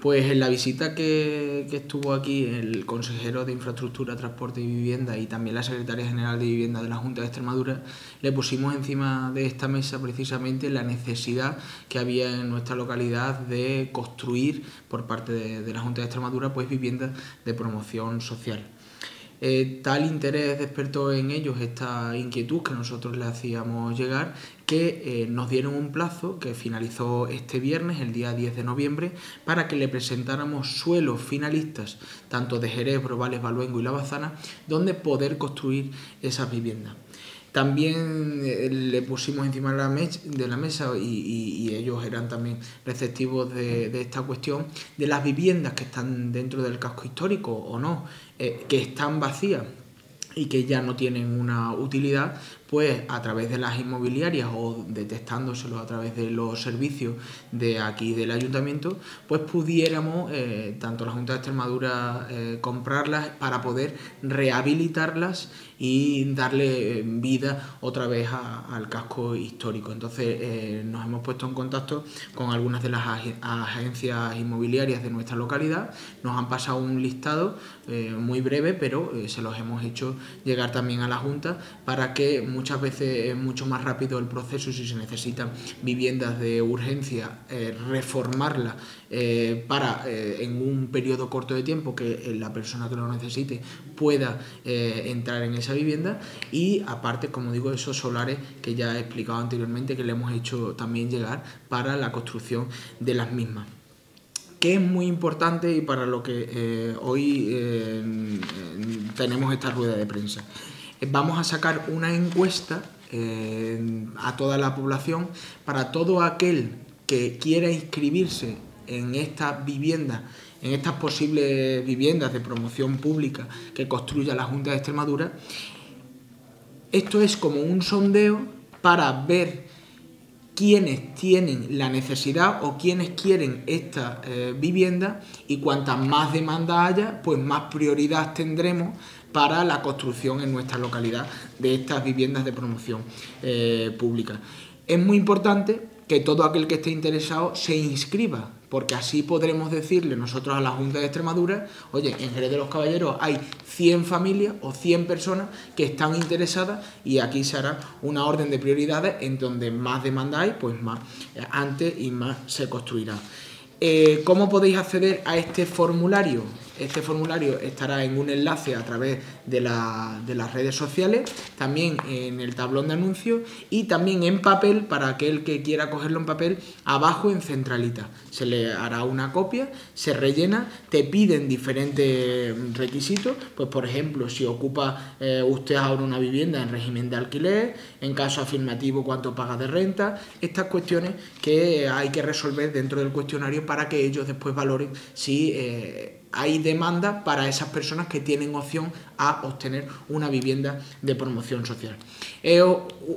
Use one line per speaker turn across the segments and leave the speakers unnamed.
Pues en la visita que, estuvo aquí el consejero de Infraestructura, Transporte y Vivienda y también la secretaria general de Vivienda de la Junta de Extremadura, le pusimos encima de esta mesa precisamente la necesidad que había en nuestra localidad de construir por parte de, de la Junta de Extremadura pues viviendas de promoción social. Eh, tal interés despertó en ellos esta inquietud que nosotros le hacíamos llegar que eh, nos dieron un plazo que finalizó este viernes, el día 10 de noviembre, para que le presentáramos suelos finalistas, tanto de Jerez, Brobales, Baluengo y La Bazana, donde poder construir esas viviendas. También eh, le pusimos encima de la, mesa y, ellos eran también receptivos de, esta cuestión de las viviendas que están dentro del casco histórico o no, eh, que están vacías y que ya no tienen una utilidad, pues a través de las inmobiliarias o detectándoselo a través de los servicios de aquí del ayuntamiento, pues pudiéramos, eh, tanto la Junta de Extremadura, eh, comprarlas para poder rehabilitarlas y darle eh, vida otra vez al casco histórico. Entonces nos hemos puesto en contacto con algunas de las agencias inmobiliarias de nuestra localidad, nos han pasado un listado muy breve, pero se los hemos hecho llegar también a la Junta para que muchas veces es mucho más rápido el proceso si se necesitan viviendas de urgencia, eh, reformarlas eh, para eh, en un periodo corto de tiempo que la persona que lo necesite pueda entrar en esa vivienda. Y aparte, como digo, esos solares que ya he explicado anteriormente que le hemos hecho también llegar para la construcción de las mismas que es muy importante y para lo que hoy tenemos esta rueda de prensa vamos a sacar una encuesta eh, a toda la población para todo aquel que quiera inscribirse en estas viviendas, en estas posibles viviendas de promoción pública que construya la Junta de Extremadura. Esto es como un sondeo para ver quiénes tienen la necesidad o quiénes quieren esta eh, vivienda y cuantas más demanda haya, pues más prioridad tendremos para la construcción en nuestra localidad de estas viviendas de promoción eh, pública. Es muy importante que todo aquel que esté interesado se inscriba, porque así podremos decirle nosotros a la Junta de Extremadura, oye, en Jerez de los Caballeros hay 100 familias o 100 personas que están interesadas y aquí se hará una orden de prioridades en donde más demanda hay, pues más eh, antes y más se construirá. Eh, ¿Cómo podéis acceder a este formulario? Este formulario estará en un enlace a través de, las redes sociales, también en el tablón de anuncios y también en papel para aquel que quiera cogerlo en papel, abajo en centralita. Se le hará una copia, se rellena, te piden diferentes requisitos, pues por ejemplo, si ocupa eh, usted ahora una vivienda en régimen de alquiler, en caso afirmativo cuánto paga de renta, estas cuestiones que hay que resolver dentro del cuestionario para que ellos después valoren si... Eh, hay demanda para esas personas que tienen opción a obtener una vivienda de promoción social. Es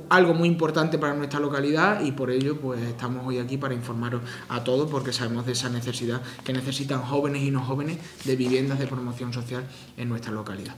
algo muy importante para nuestra localidad y por ello pues estamos hoy aquí para informaros a todos porque sabemos de esa necesidad que necesitan jóvenes y no jóvenes de viviendas de promoción social en nuestra localidad.